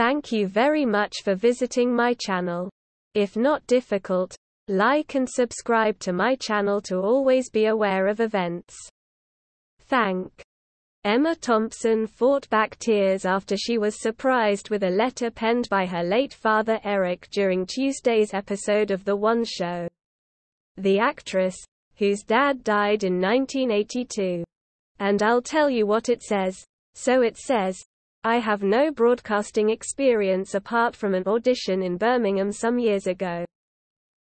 Thank you very much for visiting my channel. If not difficult, like and subscribe to my channel to always be aware of events. Thank. Emma Thompson fought back tears after she was surprised with a letter penned by her late father Eric during Tuesday's episode of The One Show. The actress, whose dad died in 1982. And I'll tell you what it says. So it says, I have no broadcasting experience apart from an audition in Birmingham some years ago.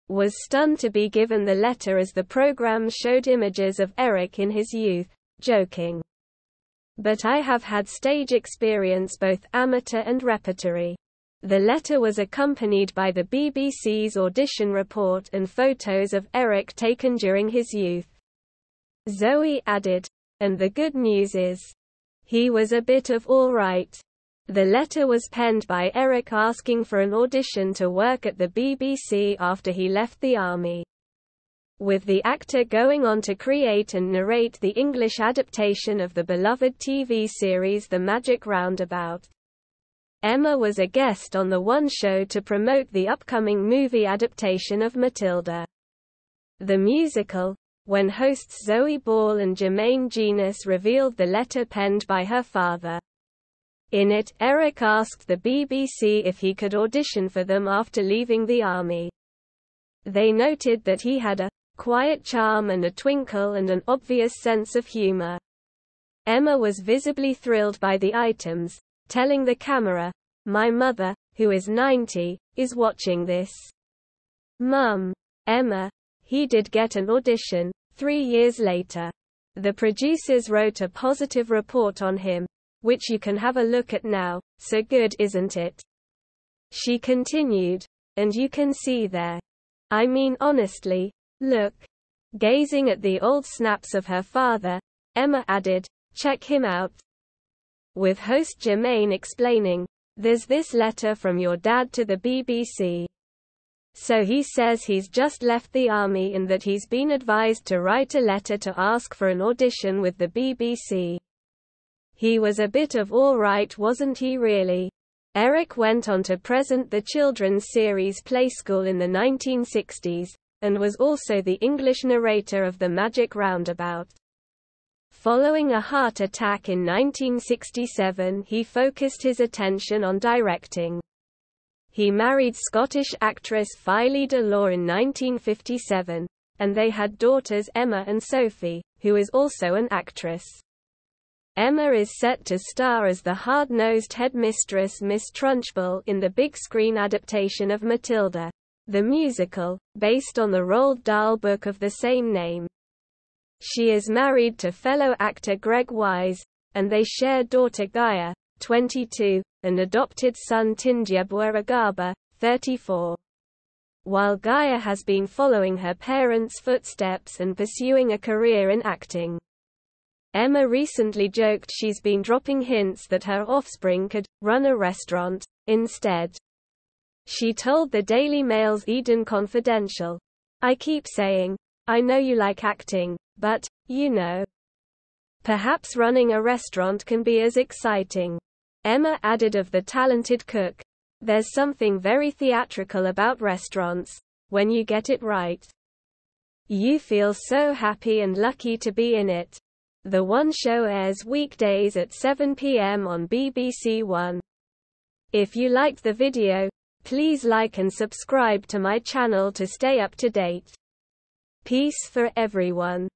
Was stunned to be given the letter as the program showed images of Eric in his youth, joking. But I have had stage experience both amateur and repertory. The letter was accompanied by the BBC's audition report and photos of Eric taken during his youth. Zoe added, and the good news is, he was a bit of all right. The letter was penned by Eric asking for an audition to work at the BBC after he left the army. With the actor going on to create and narrate the English adaptation of the beloved TV series The Magic Roundabout. Emma was a guest on the One Show to promote the upcoming movie adaptation of Matilda. The musical, when hosts Zoe Ball and Jermaine Jenas revealed the letter penned by her father. In it, Eric asked the BBC if he could audition for them after leaving the army. They noted that he had a quiet charm and a twinkle and an obvious sense of humor. Emma was visibly thrilled by the items, telling the camera, My mother, who is 90, is watching this. Mum. Emma. He did get an audition, Three years later, the producers wrote a positive report on him, which you can have a look at now, so good isn't it? She continued, and you can see there. I mean honestly, look. Gazing at the old snaps of her father, Emma added, check him out. With host Jermaine explaining, there's this letter from your dad to the BBC. So he says he's just left the army and that he's been advised to write a letter to ask for an audition with the BBC. He was a bit of alright wasn't he really? Eric went on to present the children's series Playschool in the 1960s, and was also the English narrator of The Magic Roundabout. Following a heart attack in 1967 he focused his attention on directing. He married Scottish actress Phyllida de Law in 1957, and they had daughters Emma and Sophie, who is also an actress. Emma is set to star as the hard-nosed headmistress Miss Trunchbull in the big-screen adaptation of Matilda, the musical, based on the Roald Dahl book of the same name. She is married to fellow actor Greg Wise, and they share daughter Gaia, 22, and adopted son Tindyebwa Agaba, 34. While Gaia has been following her parents' footsteps and pursuing a career in acting. Emma recently joked she's been dropping hints that her offspring could run a restaurant instead. She told the Daily Mail's Eden Confidential, I keep saying, I know you like acting, but, you know, perhaps running a restaurant can be as exciting. Emma added of the talented cook, There's something very theatrical about restaurants, when you get it right. You feel so happy and lucky to be in it. The One Show airs weekdays at 7 p.m. on BBC One. If you liked the video, please like and subscribe to my channel to stay up to date. Peace for everyone.